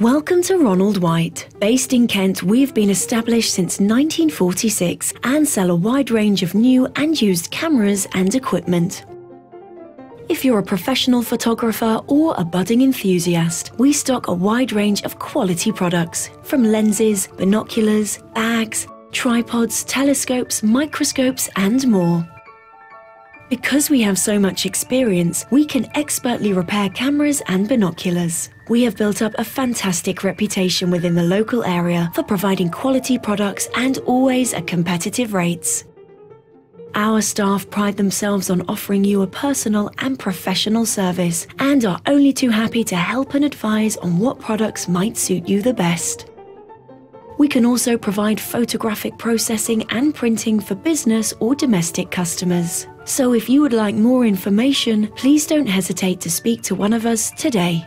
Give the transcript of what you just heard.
Welcome to Ronald White. Based in Kent, we've been established since 1946 and sell a wide range of new and used cameras and equipment. If you're a professional photographer or a budding enthusiast, we stock a wide range of quality products from lenses, binoculars, bags, tripods, telescopes, microscopes, and more. Because we have so much experience, we can expertly repair cameras and binoculars. We have built up a fantastic reputation within the local area for providing quality products and always at competitive rates. Our staff pride themselves on offering you a personal and professional service and are only too happy to help and advise on what products might suit you the best. We can also provide photographic processing and printing for business or domestic customers. So if you would like more information, please don't hesitate to speak to one of us today.